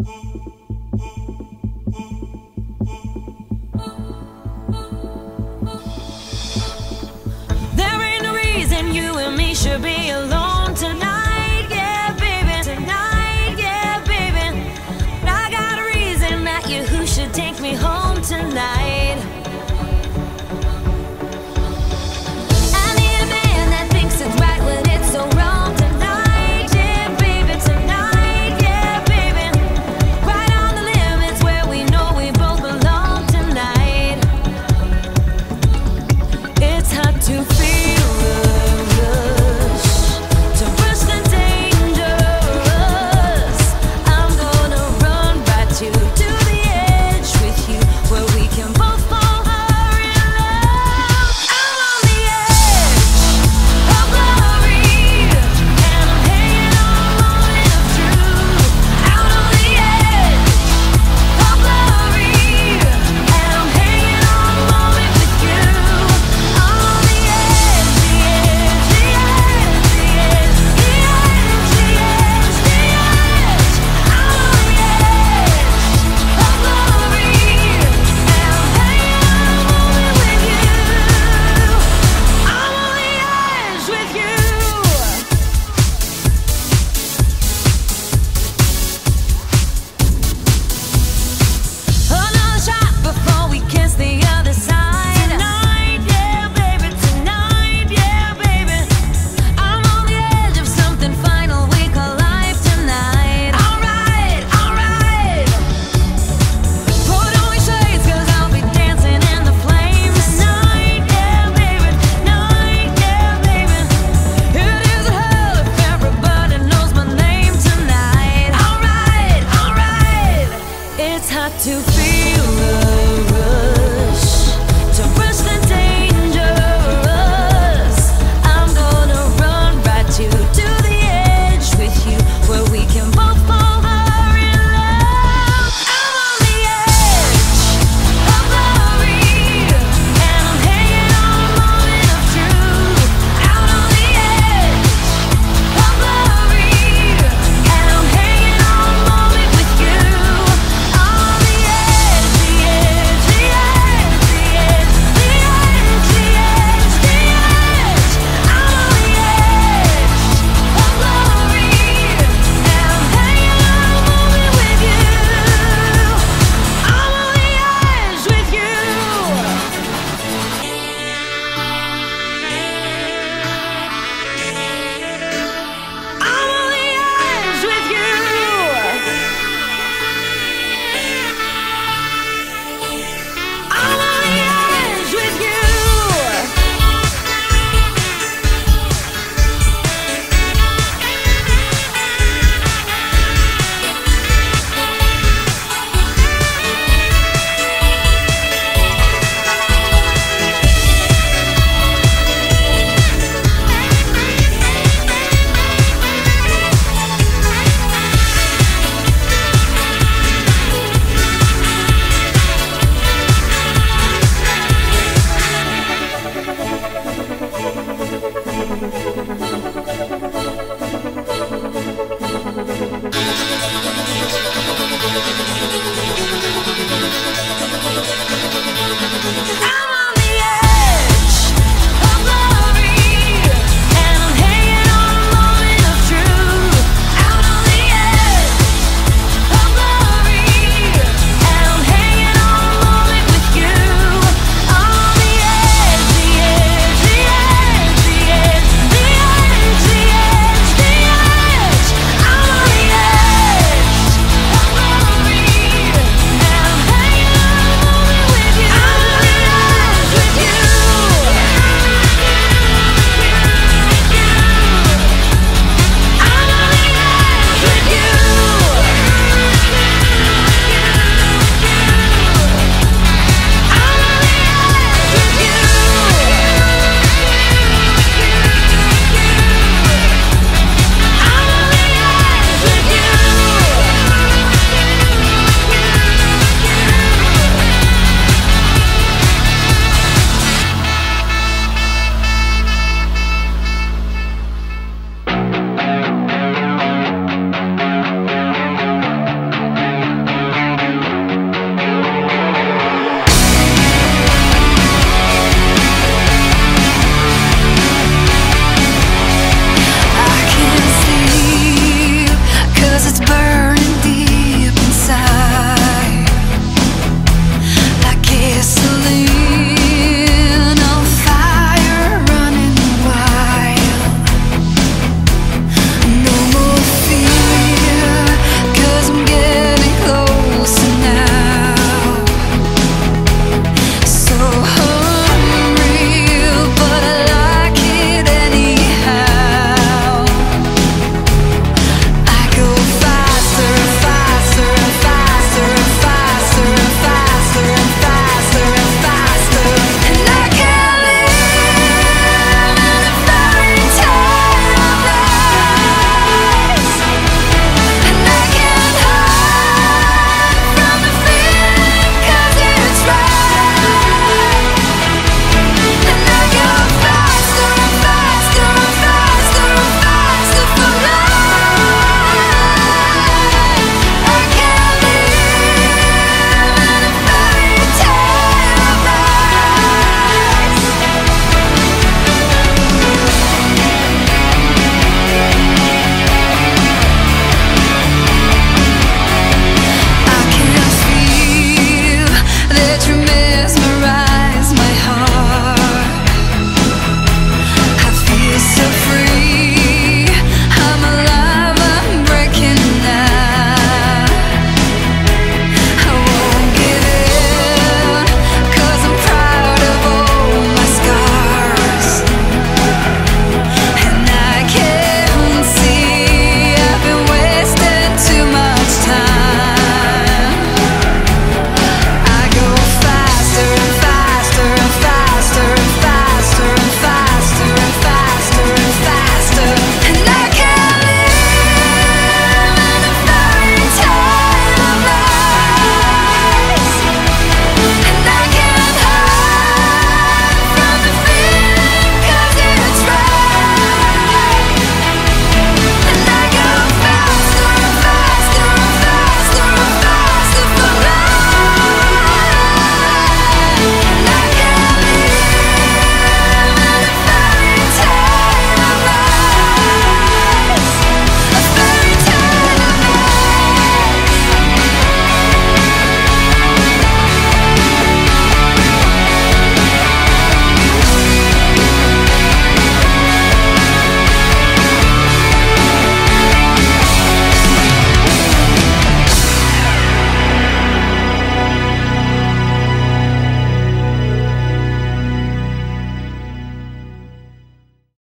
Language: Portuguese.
There